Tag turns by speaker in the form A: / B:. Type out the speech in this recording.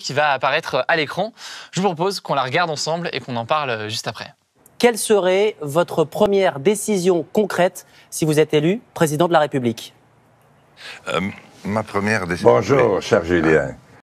A: qui va apparaître à l'écran. Je vous propose qu'on la regarde ensemble et qu'on en parle juste après.
B: Quelle serait votre première décision concrète si vous êtes élu président de la République?
C: Euh, ma première décision.
D: Bonjour, cher Julien.